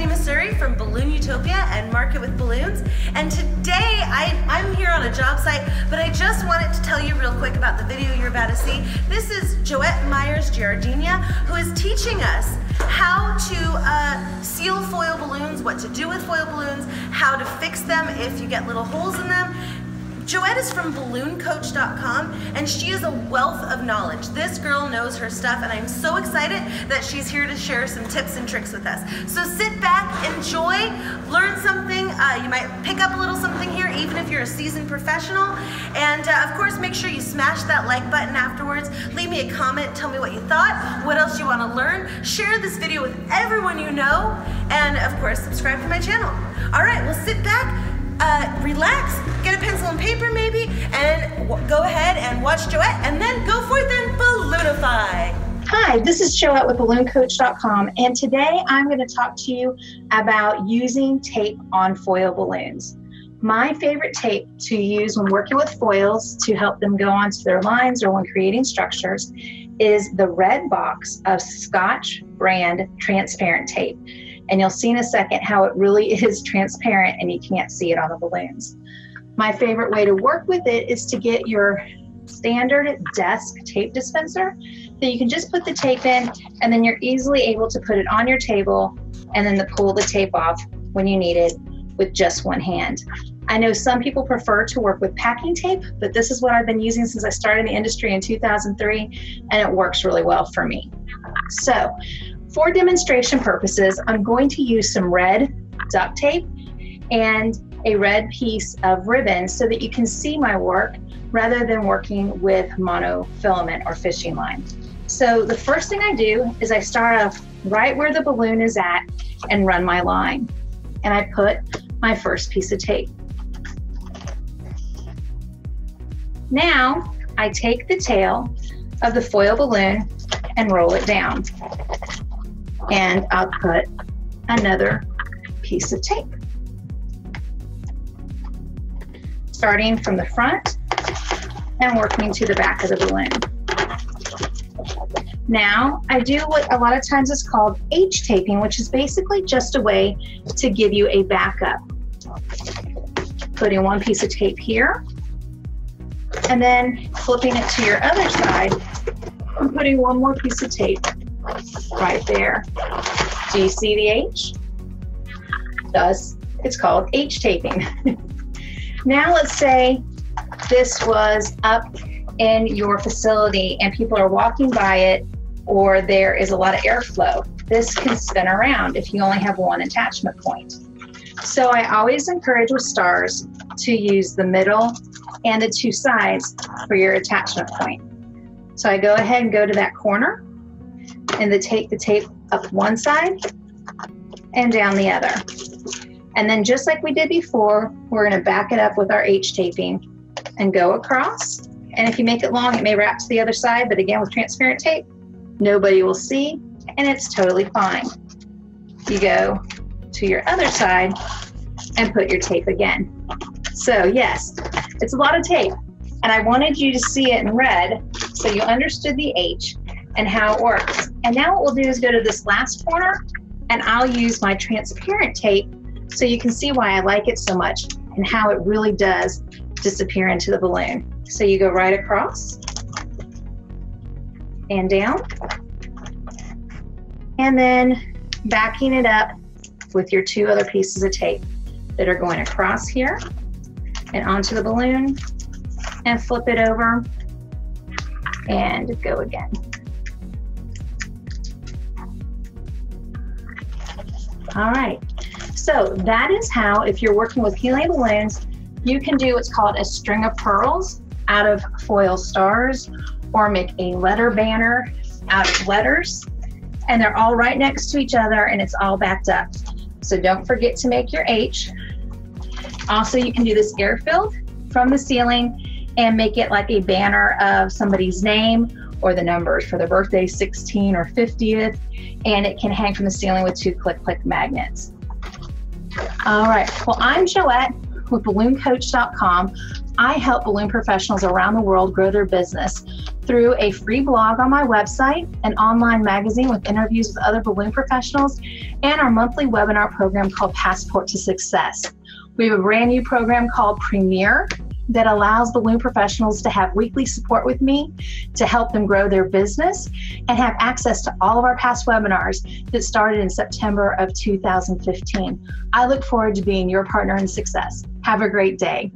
Annie Masori from Balloon Utopia and Market with Balloons. And today I, I'm here on a job site, but I just wanted to tell you real quick about the video you're about to see. This is Joette Myers Giardina, who is teaching us how to uh, seal foil balloons, what to do with foil balloons, how to fix them if you get little holes in them, Joette is from ballooncoach.com and she is a wealth of knowledge. This girl knows her stuff and I'm so excited that she's here to share some tips and tricks with us. So sit back, enjoy, learn something. Uh, you might pick up a little something here even if you're a seasoned professional. And uh, of course, make sure you smash that like button afterwards. Leave me a comment, tell me what you thought, what else you want to learn. Share this video with everyone you know. And of course, subscribe to my channel. All right, well sit back, uh, relax, get a and paper maybe, and go ahead and watch Joette, and then go forth and balloonify. Hi, this is Joette with BalloonCoach.com, and today I'm going to talk to you about using tape on foil balloons. My favorite tape to use when working with foils to help them go onto their lines or when creating structures is the red box of Scotch brand transparent tape. And you'll see in a second how it really is transparent and you can't see it on the balloons. My favorite way to work with it is to get your standard desk tape dispenser that you can just put the tape in and then you're easily able to put it on your table and then to pull the tape off when you need it with just one hand. I know some people prefer to work with packing tape, but this is what I've been using since I started in the industry in 2003 and it works really well for me. So for demonstration purposes, I'm going to use some red duct tape and a red piece of ribbon so that you can see my work rather than working with monofilament or fishing line. So the first thing I do is I start off right where the balloon is at and run my line. And I put my first piece of tape. Now I take the tail of the foil balloon and roll it down and I'll put another piece of tape. Starting from the front and working to the back of the balloon. Now, I do what a lot of times is called H taping, which is basically just a way to give you a backup. Putting one piece of tape here, and then flipping it to your other side and putting one more piece of tape right there. Do you see the H? Thus, it's called H taping. now let's say this was up in your facility and people are walking by it or there is a lot of airflow. This can spin around if you only have one attachment point. So I always encourage with stars to use the middle and the two sides for your attachment point. So I go ahead and go to that corner and then take the tape up one side and down the other. And then just like we did before, we're gonna back it up with our H taping and go across. And if you make it long, it may wrap to the other side, but again, with transparent tape, nobody will see and it's totally fine. You go to your other side and put your tape again. So yes, it's a lot of tape. And I wanted you to see it in red so you understood the H and how it works. And now what we'll do is go to this last corner and I'll use my transparent tape so you can see why I like it so much and how it really does disappear into the balloon. So you go right across and down and then backing it up with your two other pieces of tape that are going across here and onto the balloon and flip it over and go again. All right, so that is how, if you're working with helium balloons, you can do what's called a string of pearls out of foil stars or make a letter banner out of letters. And they're all right next to each other and it's all backed up. So don't forget to make your H. Also, you can do this air filled from the ceiling and make it like a banner of somebody's name or the numbers for their birthday, 16 or 50th, and it can hang from the ceiling with two click click magnets. All right, well, I'm Joette with ballooncoach.com, I help balloon professionals around the world grow their business through a free blog on my website, an online magazine with interviews with other balloon professionals, and our monthly webinar program called Passport to Success. We have a brand new program called Premier that allows balloon professionals to have weekly support with me to help them grow their business and have access to all of our past webinars that started in September of 2015. I look forward to being your partner in success. Have a great day.